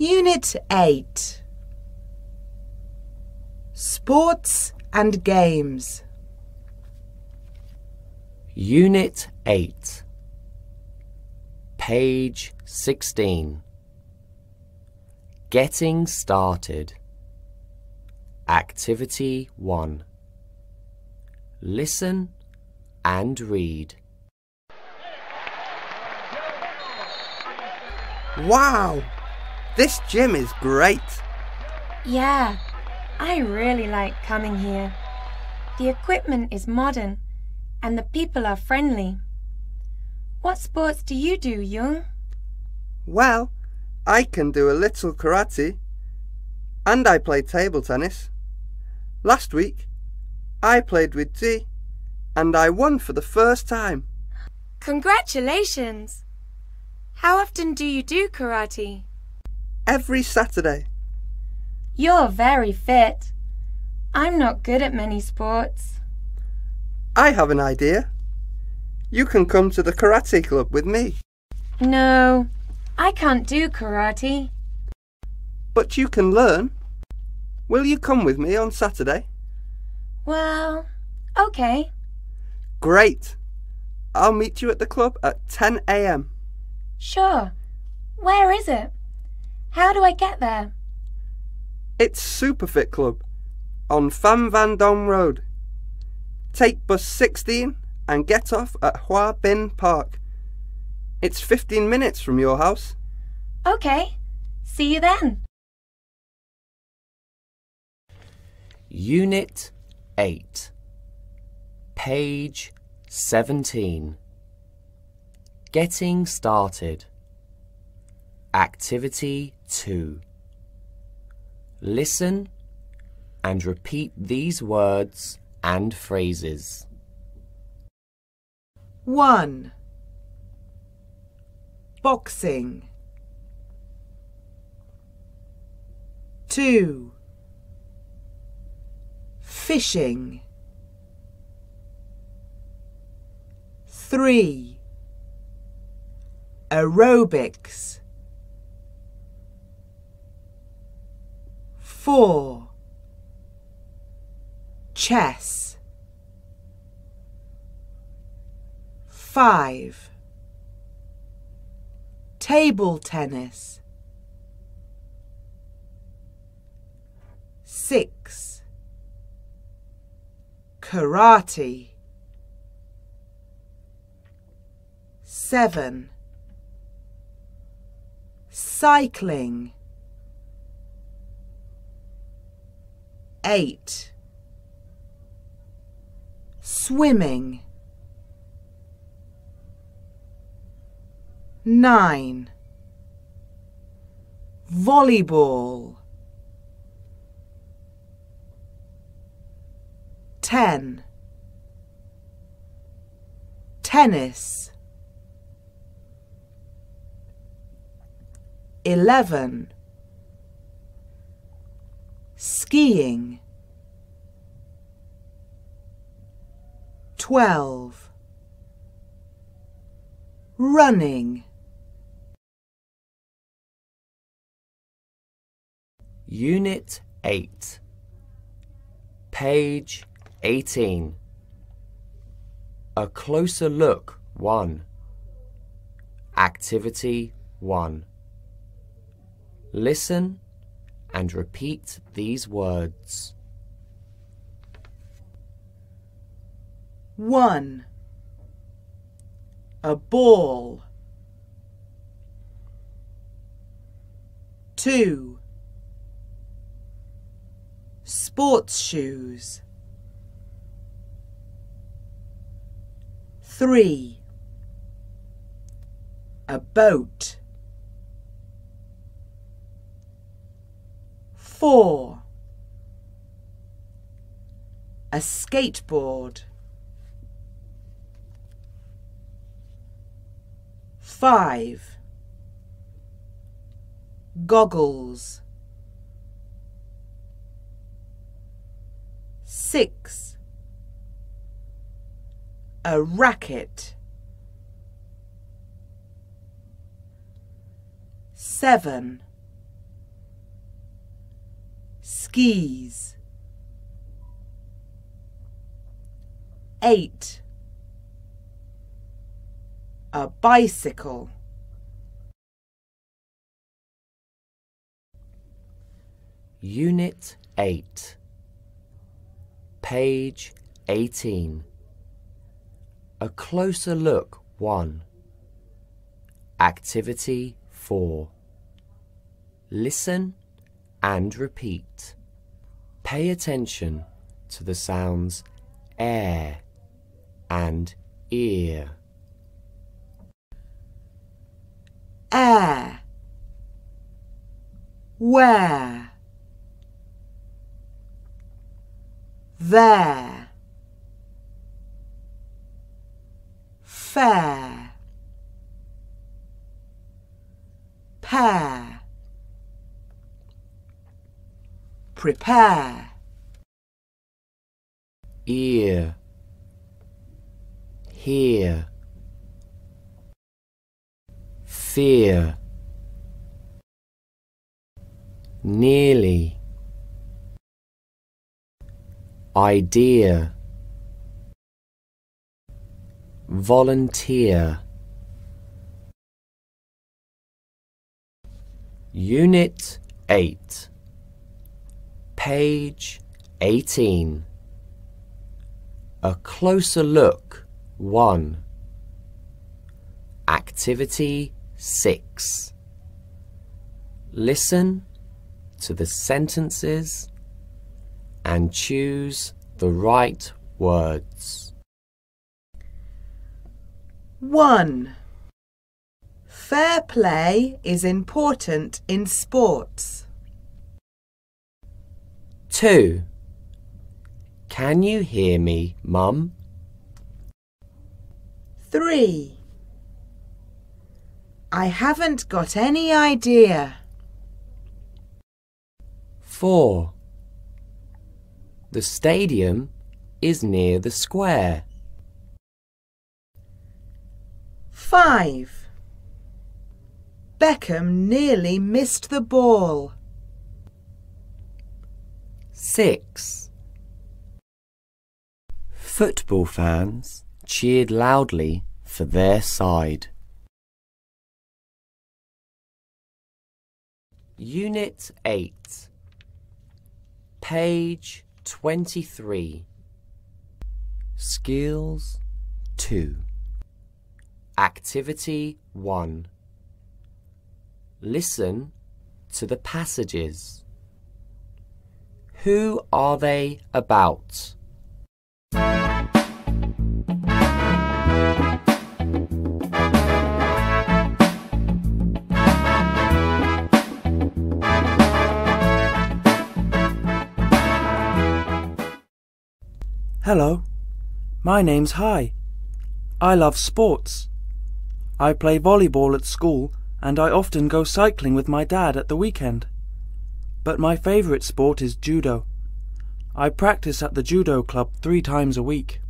Unit 8 Sports and Games. Unit 8 Page 16 Getting started. Activity 1 Listen and read. Wow! This gym is great. Yeah, I really like coming here. The equipment is modern and the people are friendly. What sports do you do, Duong? Well, I can do a little karate and I play table tennis. Last week, I played with Dee and I won for the first time. Congratulations! How often do you do karate? Every Saturday. You're very fit. I'm not good at many sports. I have an idea. You can come to the karate club with me. No, I can't do karate. But you can learn. Will you come with me on Saturday? Well, okay. Great. I'll meet you at the club at 10 a.m. Sure. Where is it? How do I get there? It's Superfit Club on Pham Van Dong Road. Take bus 16 and get off at Hoa Binh Park. It's 15 minutes from your house. Okay. See you then. Unit 8 Page 17 Getting started Activity 2 Listen and repeat these words and phrases. 1 Boxing. 2 Fishing. 3 Aerobics 4 Chess. 5 Table tennis. 6 Karate. 7 Cycling 8 Swimming. 9 Volleyball. 10 Tennis. 11 Skiing. 12 Running. Unit 8 Page 18 A closer look 1 Activity 1 Listen and repeat these words. 1 A ball. 2 Sports shoes. 3 A boat 4 A skateboard. 5 Goggles. 6 A racket. 7 skis. Eight. A bicycle. Unit 8 Page 18 A closer look 1 Activity 4 Listen and repeat. Pay attention to the sounds air and ear. Air. Where. There. Fair. Pair. Prepare. ear, hear, fear, nearly, idea, volunteer. Unit 8 Page 18 A closer look 1 Activity 6 Listen to the sentences and choose the right words. 1. Fair play is important in sports. 2. Can you hear me, Mum? 3. I haven't got any idea. 4. The stadium is near the square. 5. Beckham nearly missed the ball. 6. Football fans cheered loudly for their side. Unit 8 Page 23 Skills 2 Activity 1 Listen to the passages. Who are they about? Hello, my name's Hai. I love sports. I play volleyball at school and I often go cycling with my dad at the weekend. But my favourite sport is judo. I practice at the judo club three times a week.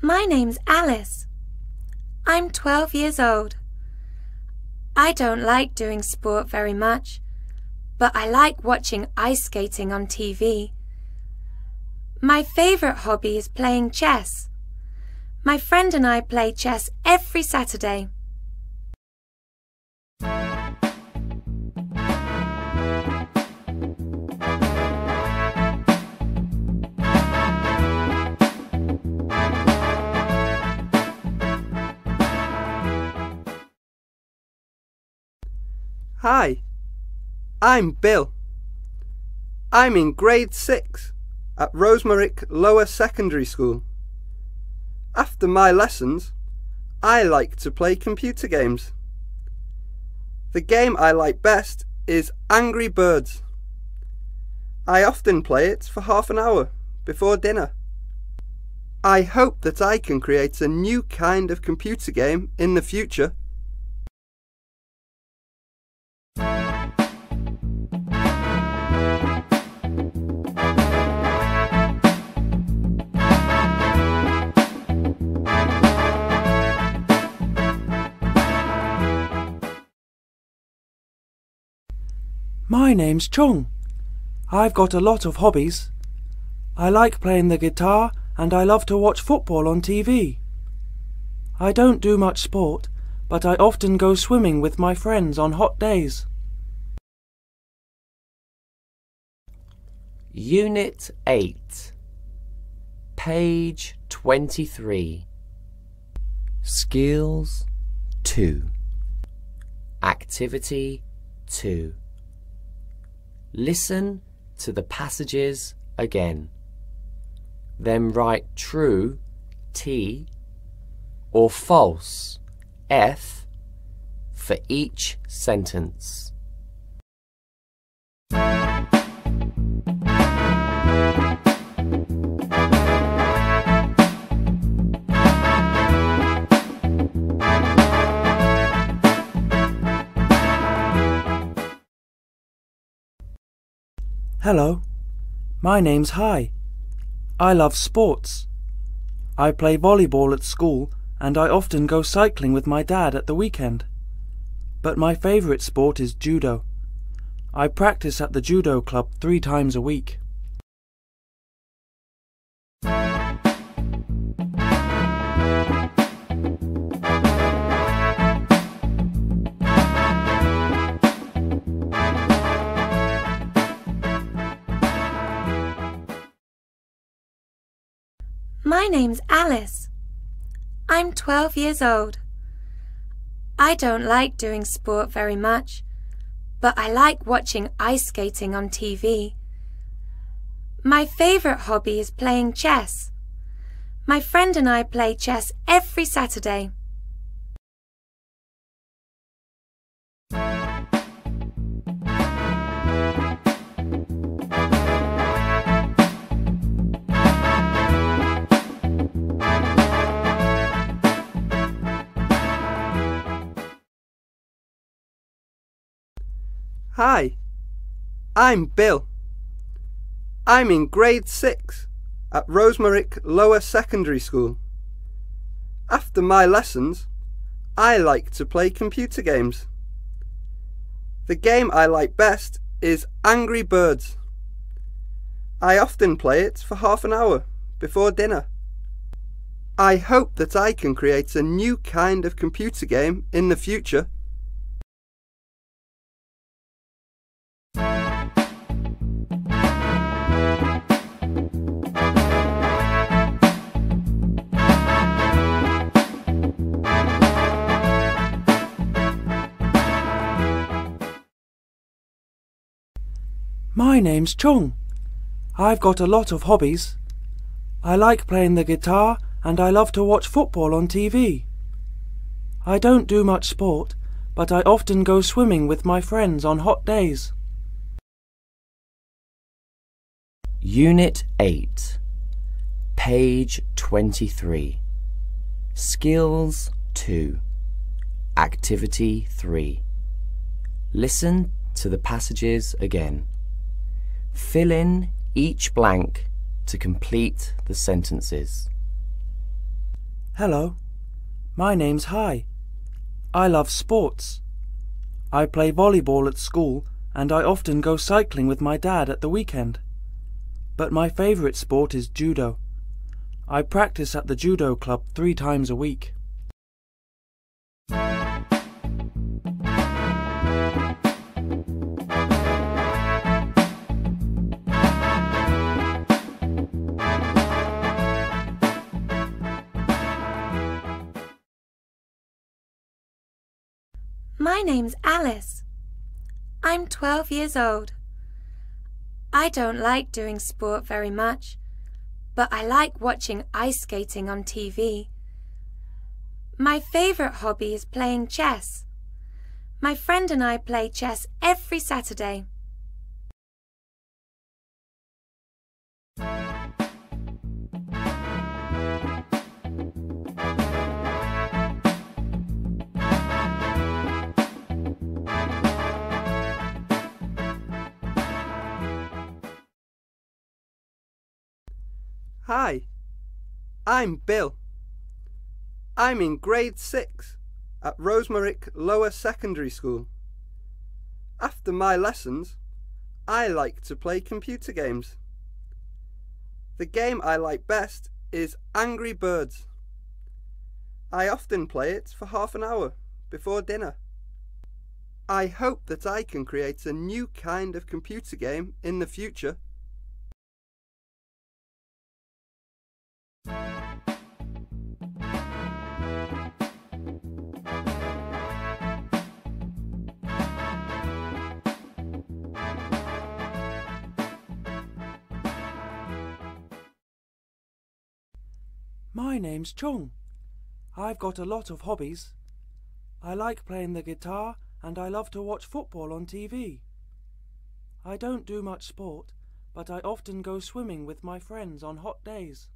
My name's Alice. I'm 12 years old. I don't like doing sport very much, but I like watching ice skating on TV. My favourite hobby is playing chess. My friend and I play chess every Saturday. Hi, I'm Bill. I'm in grade 6 at Rosemarick Lower Secondary School. After my lessons, I like to play computer games. The game I like best is Angry Birds. I often play it for half an hour before dinner. I hope that I can create a new kind of computer game in the future. My name's Chung. I've got a lot of hobbies. I like playing the guitar and I love to watch football on TV. I don't do much sport, but I often go swimming with my friends on hot days. Unit 8, page 23. Skills 2. Activity 2. Listen to the passages again. Then write true T or false F for each sentence. Hello, my name's Hai. I love sports. I play volleyball at school and I often go cycling with my dad at the weekend. But my favourite sport is judo. I practice at the judo club three times a week. My name's Alice. I'm 12 years old. I don't like doing sport very much, but I like watching ice skating on TV. My favourite hobby is playing chess. My friend and I play chess every Saturday. Hi, I'm Bill. I'm in grade 6 at Rosemarick Lower Secondary School. After my lessons, I like to play computer games. The game I like best is Angry Birds. I often play it for half an hour before dinner. I hope that I can create a new kind of computer game in the future. My name's Chung. I've got a lot of hobbies. I like playing the guitar and I love to watch football on TV. I don't do much sport, but I often go swimming with my friends on hot days. Unit 8, page 23. Skills 2. Activity 3. Listen to the passages again. Fill in each blank to complete the sentences. Hello, my name's Hai. I love sports. I play volleyball at school and I often go cycling with my dad at the weekend. But my favourite sport is judo. I practice at the judo club three times a week. My name's Alice. I'm 12 years old. I don't like doing sport very much, but I like watching ice skating on TV. My favourite hobby is playing chess. My friend and I play chess every Saturday. Hi, I'm Bill. I'm in grade 6 at Rosemarick Lower Secondary School. After my lessons, I like to play computer games. The game I like best is Angry Birds. I often play it for half an hour before dinner. I hope that I can create a new kind of computer game in the future. My name's Chung. I've got a lot of hobbies. I like playing the guitar and I love to watch football on TV. I don't do much sport, but I often go swimming with my friends on hot days.